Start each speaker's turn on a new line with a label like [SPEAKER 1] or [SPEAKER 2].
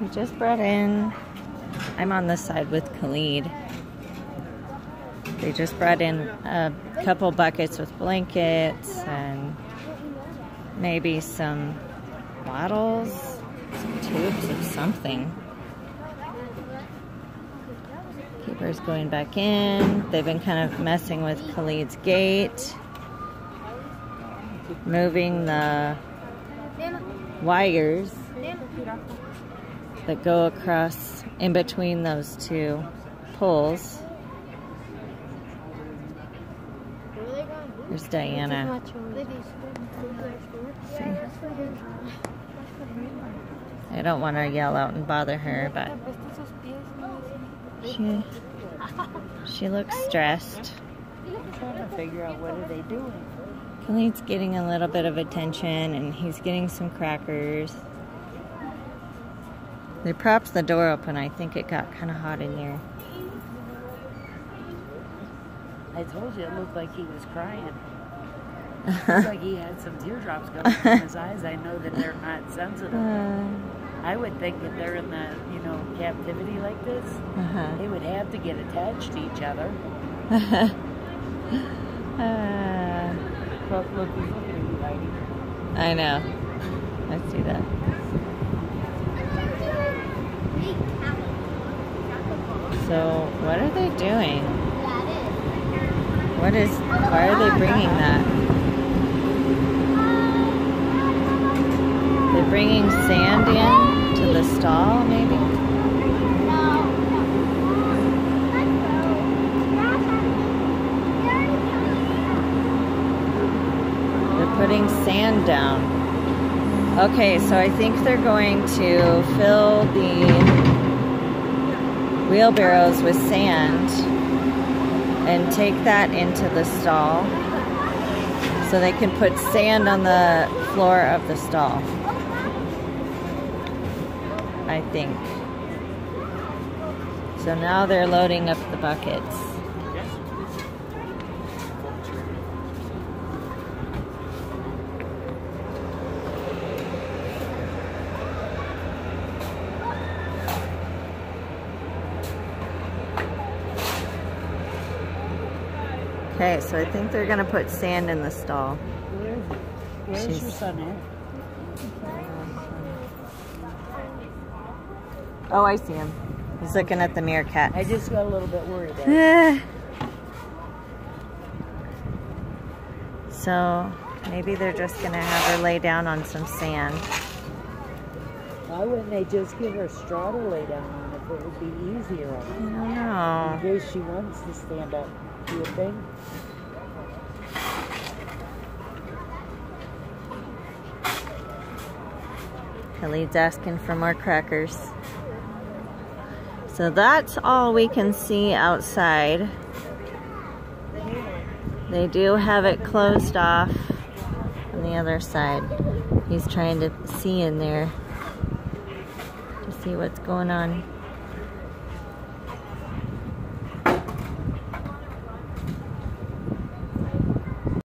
[SPEAKER 1] We just brought in, I'm on this side with Khalid. They just brought in a couple buckets with blankets and maybe some bottles, some tubes of something. Keeper's going back in. They've been kind of messing with Khalid's gate, moving the wires that go across in between those two poles. There's Diana. I don't want to yell out and bother her, but she, she looks stressed.
[SPEAKER 2] Trying to figure out what are they doing.
[SPEAKER 1] Khalid's getting a little bit of attention and he's getting some crackers. They propped the door open. I think it got kind of hot in there.
[SPEAKER 2] I told you it looked like he was crying. It looked like he had some teardrops coming from his eyes. I know that they're not sensitive.
[SPEAKER 1] Uh,
[SPEAKER 2] I would think that they're in the, you know, captivity like this,
[SPEAKER 1] uh-huh.
[SPEAKER 2] they would have to get attached to each other.
[SPEAKER 1] uh,
[SPEAKER 2] Look, look, he's looking at you,
[SPEAKER 1] I know. I see that. So, what are they doing? What is, why are they bringing that? They're bringing sand in to the stall, maybe? They're putting sand down. Okay, so I think they're going to fill the wheelbarrows with sand and take that into the stall so they can put sand on the floor of the stall. I think. So now they're loading up the buckets. Okay, so I think they're gonna put sand in the stall.
[SPEAKER 2] Where, where's
[SPEAKER 1] She's-
[SPEAKER 2] your son at?
[SPEAKER 1] Oh, I see him. He's looking at the meerkat.
[SPEAKER 2] I just got a little bit worried there.
[SPEAKER 1] so maybe they're just gonna have her lay down on some sand.
[SPEAKER 2] Why wouldn't they just give her straw to lay down on it would be easier on her? In case she wants to stand up. Do you think?
[SPEAKER 1] Khalid's asking for more crackers. So that's all we can see outside. They do have it closed off on the other side. He's trying to see in there to see what's going on.